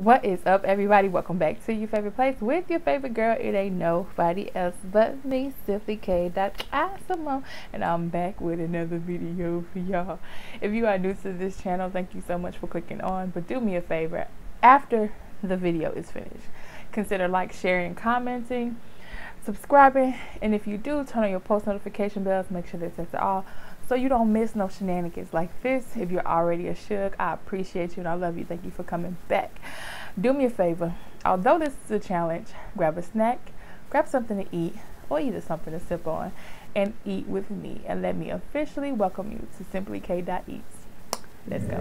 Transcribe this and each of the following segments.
What is up, everybody? Welcome back to your favorite place with your favorite girl. It ain't nobody else but me, Simply K. That Simone, and I'm back with another video for y'all. If you are new to this channel, thank you so much for clicking on. But do me a favor, after the video is finished, consider like, sharing, commenting, subscribing, and if you do, turn on your post notification bells. Make sure set to all so you don't miss no shenanigans like this. If you're already a shug, I appreciate you and I love you. Thank you for coming back. Do me a favor. Although this is a challenge, grab a snack, grab something to eat, or either something to sip on, and eat with me. And let me officially welcome you to Simply K. Eats. Let's go.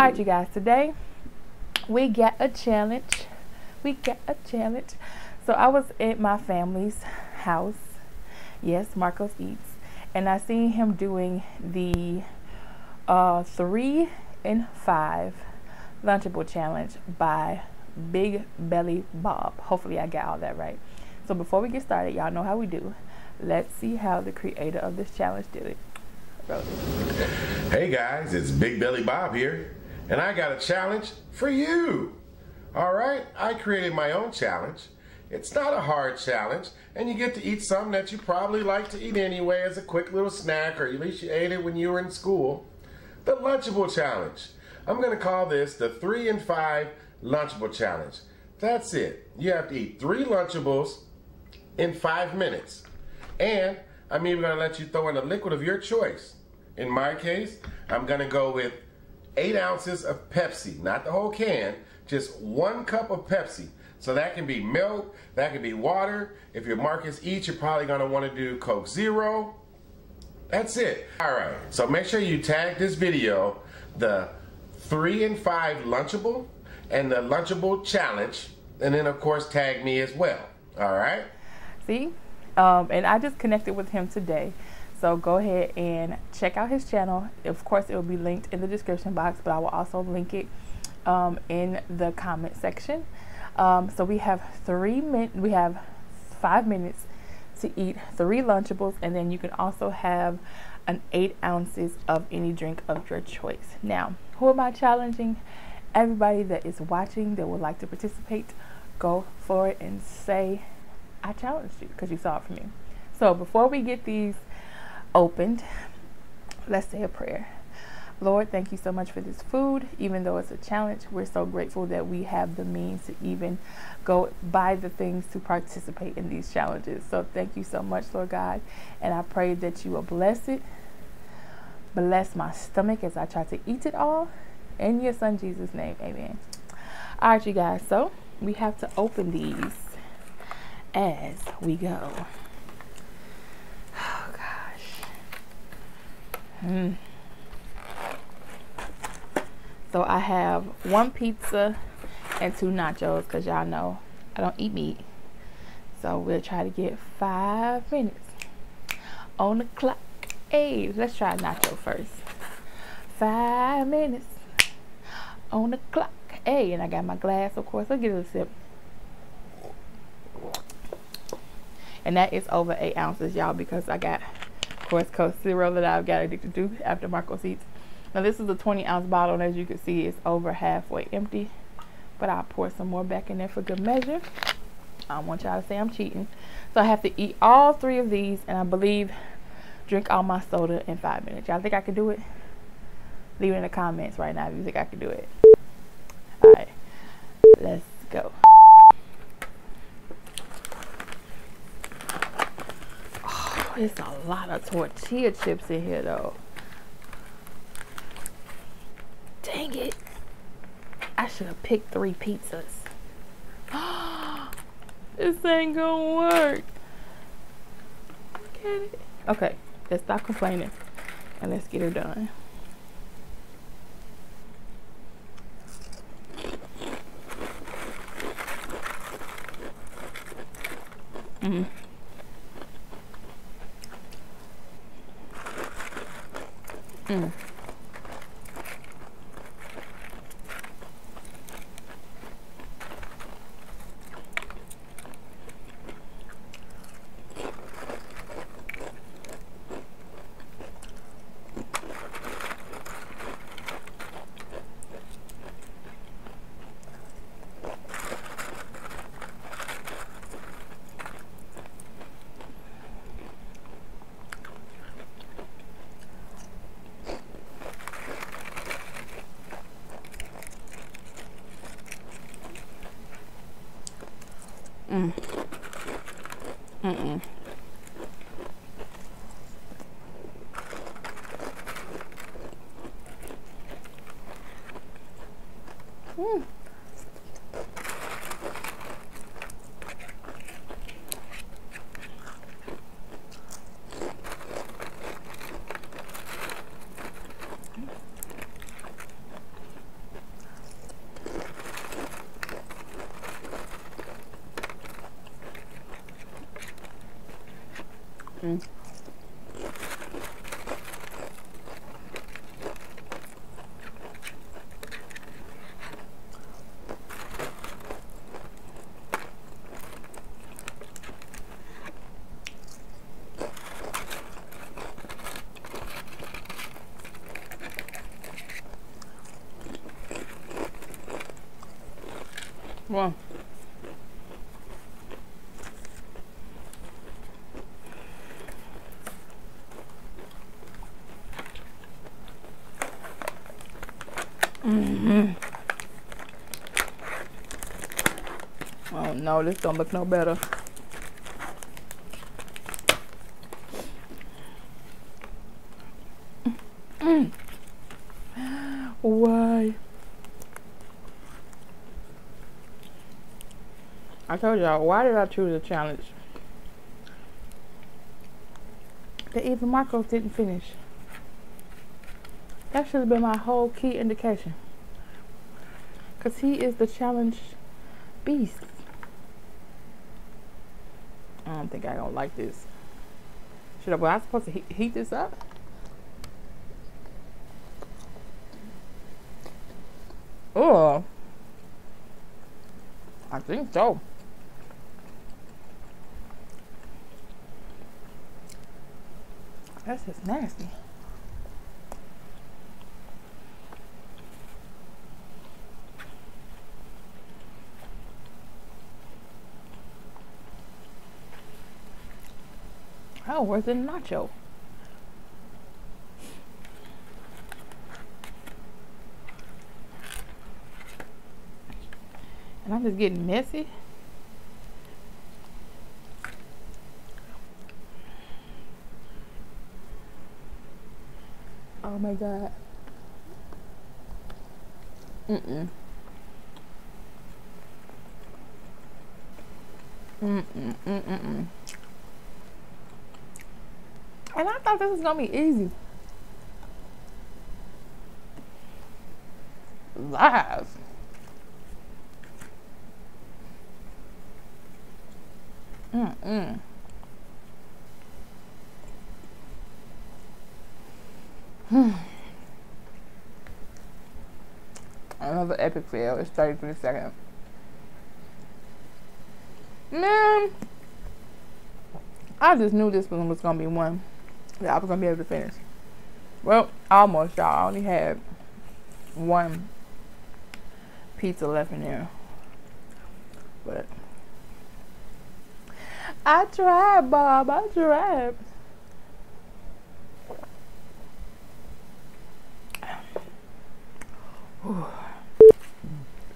All right, you guys, today we get a challenge. We get a challenge. So I was at my family's house. Yes, Marcos Eats. And I seen him doing the uh, three and five Lunchable Challenge by Big Belly Bob. Hopefully I got all that right. So before we get started, y'all know how we do. Let's see how the creator of this challenge did it. Hey guys, it's Big Belly Bob here and I got a challenge for you. All right, I created my own challenge. It's not a hard challenge, and you get to eat something that you probably like to eat anyway as a quick little snack, or at least you ate it when you were in school. The Lunchable Challenge. I'm going to call this the 3 and 5 Lunchable Challenge. That's it. You have to eat three Lunchables in five minutes. And I'm even going to let you throw in a liquid of your choice. In my case, I'm going to go with eight ounces of Pepsi, not the whole can, just one cup of Pepsi. So that can be milk, that can be water. If you're Marcos Eats, you're probably gonna wanna do Coke Zero. That's it. All right, so make sure you tag this video, the three and five Lunchable and the Lunchable Challenge, and then of course tag me as well, all right? See, um, and I just connected with him today. So go ahead and check out his channel. Of course, it will be linked in the description box, but I will also link it um, in the comment section. Um, so we have three min we have five minutes to eat three Lunchables, and then you can also have an eight ounces of any drink of your choice. Now, who am I challenging? Everybody that is watching that would like to participate, go for it and say, I challenged you because you saw it from me. So before we get these opened. Let's say a prayer. Lord, thank you so much for this food. Even though it's a challenge, we're so grateful that we have the means to even go buy the things to participate in these challenges. So thank you so much, Lord God. And I pray that you will bless it. Bless my stomach as I try to eat it all. In your son Jesus' name, amen. All right, you guys. So we have to open these as we go. Mm. So I have one pizza and two nachos because y'all know I don't eat meat. So we'll try to get five minutes on the clock. Hey, let's try nacho first. Five minutes on the clock. Hey, and I got my glass, of course. I'll give it a sip. And that is over eight ounces, y'all, because I got course, Coke Zero that I've got addicted to after Marcos Eats. Now this is a 20 ounce bottle and as you can see it's over halfway empty. But I'll pour some more back in there for good measure. I don't want y'all to say I'm cheating. So I have to eat all three of these and I believe drink all my soda in five minutes. Y'all think I can do it? Leave it in the comments right now if you think I can do it. Alright, let's go. It's a lot of tortilla chips in here though. Dang it. I should have picked three pizzas. this ain't gonna work. It? Okay, let's stop complaining and let's get her done. Mm-hmm. Mm. Mm. Mm-mm. Mm. Mm. Wow. Mm-hmm. No, this don't look no better. Why? I told y'all, why did I choose a challenge? That even Marcos didn't finish. That should have been my whole key indication. Because he is the challenge beast. I don't think I don't like this. Should I, was I supposed to heat, heat this up? Oh. I think so. That's just nasty. Oh, where's the nacho? And I'm just getting messy. Oh my god. Mm-mm. Mm-mm. Mm-mm. And I thought this was gonna be easy. Live. Mm-mm. Another epic fail. It's 33 seconds. Man, I just knew this one was gonna be one that I was gonna be able to finish. Well, almost, y'all. I only had one pizza left in there, but I tried, Bob. I tried.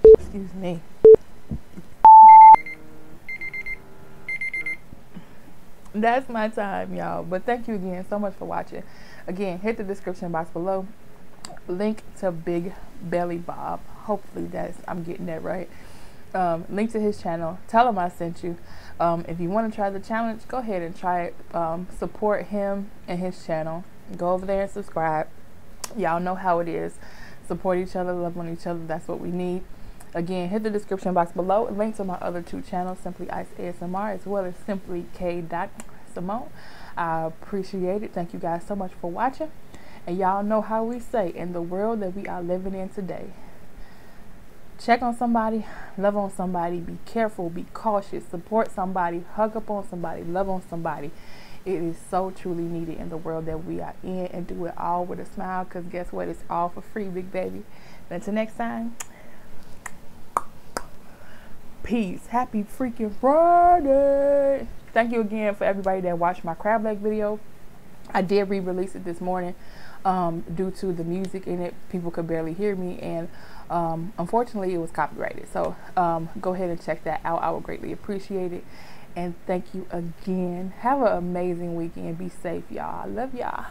Excuse me. That's my time, y'all. But thank you again so much for watching. Again, hit the description box below. Link to Big Belly Bob. Hopefully that's I'm getting that right. Um, link to his channel. Tell him I sent you. Um, if you want to try the challenge, go ahead and try it. Um, support him and his channel. Go over there and subscribe. Y'all know how it is. Support each other, love on each other. That's what we need. Again, hit the description box below. Link to my other two channels, Simply Ice ASMR, as well as Simply K. Simone. I appreciate it. Thank you guys so much for watching. And y'all know how we say in the world that we are living in today. Check on somebody, love on somebody, be careful, be cautious, support somebody, hug up on somebody, love on somebody. It is so truly needed in the world that we are in and do it all with a smile because guess what? It's all for free, big baby. Until next time, peace. Happy freaking Friday. Thank you again for everybody that watched my crab leg video. I did re-release it this morning um, due to the music in it. People could barely hear me, and um, unfortunately, it was copyrighted. So um, go ahead and check that out. I would greatly appreciate it. And thank you again. Have an amazing weekend. Be safe, y'all. I love y'all.